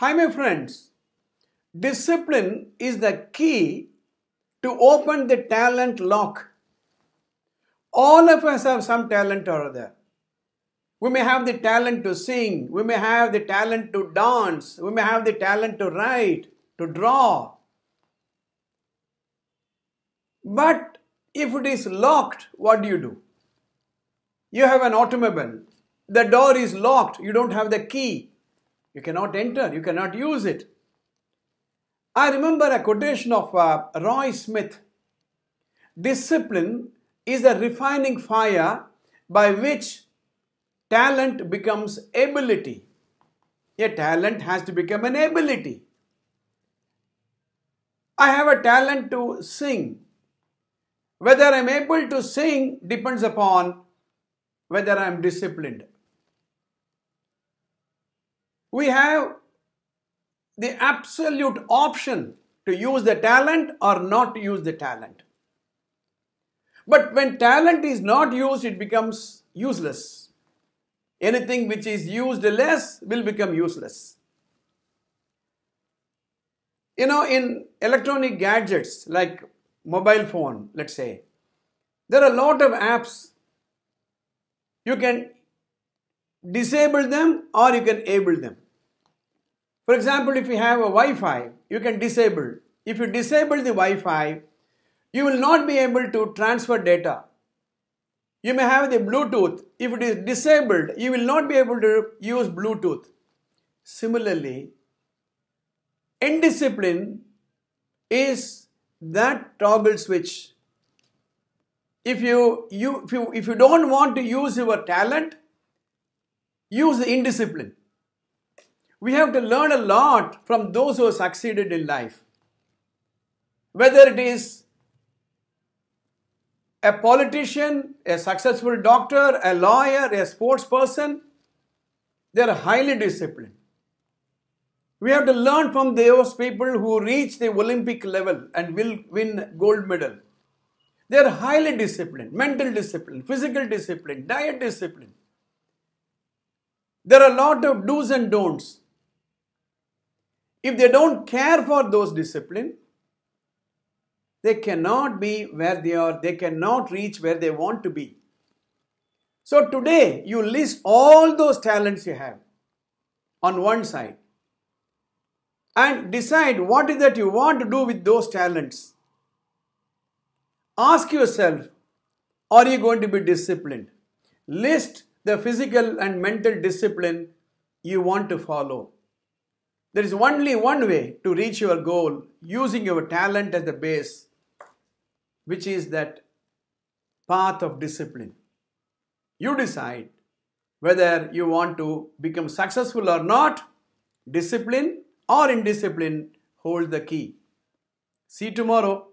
my friends, discipline is the key to open the talent lock. All of us have some talent or other. We may have the talent to sing, we may have the talent to dance, we may have the talent to write, to draw. But if it is locked, what do you do? You have an automobile, the door is locked, you don't have the key, you cannot enter, you cannot use it. I remember a quotation of uh, Roy Smith Discipline is a refining fire by which talent becomes ability. A talent has to become an ability. I have a talent to sing. Whether I'm able to sing depends upon whether I'm disciplined. We have the absolute option to use the talent or not to use the talent. But when talent is not used, it becomes useless. Anything which is used less will become useless. You know, in electronic gadgets like mobile phone, let's say, there are a lot of apps. You can disable them or you can enable them. For example, if you have a Wi-Fi, you can disable. If you disable the Wi-Fi, you will not be able to transfer data. You may have the Bluetooth. If it is disabled, you will not be able to use Bluetooth. Similarly, indiscipline is that toggle switch. If you, you, if you, if you don't want to use your talent, use the indiscipline. We have to learn a lot from those who have succeeded in life. Whether it is a politician, a successful doctor, a lawyer, a sports person, they are highly disciplined. We have to learn from those people who reach the Olympic level and will win gold medal. They are highly disciplined, mental discipline, physical discipline, diet discipline. There are a lot of do's and don'ts. If they don't care for those discipline, they cannot be where they are, they cannot reach where they want to be. So today, you list all those talents you have on one side and decide what is that you want to do with those talents. Ask yourself, are you going to be disciplined? List the physical and mental discipline you want to follow. There is only one way to reach your goal using your talent as the base, which is that path of discipline. You decide whether you want to become successful or not. Discipline or indiscipline hold the key. See you tomorrow.